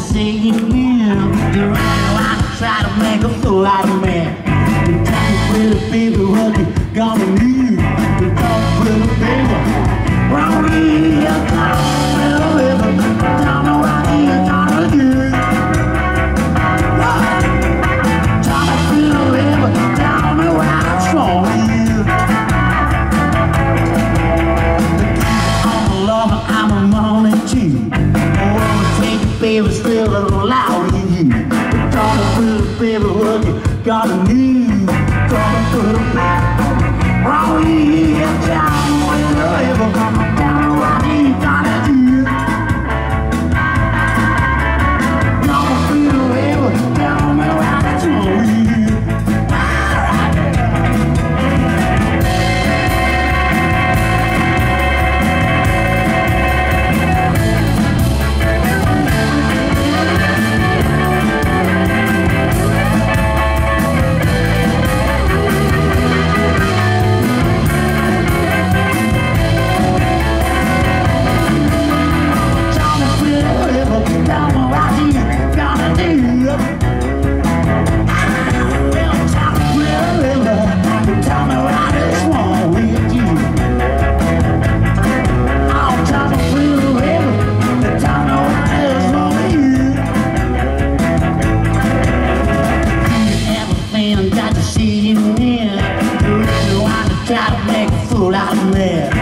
seeing him. Girl, I try to make a fool out of me The type of really people who can come and got a new Gonna put a I'll be a time whenever man.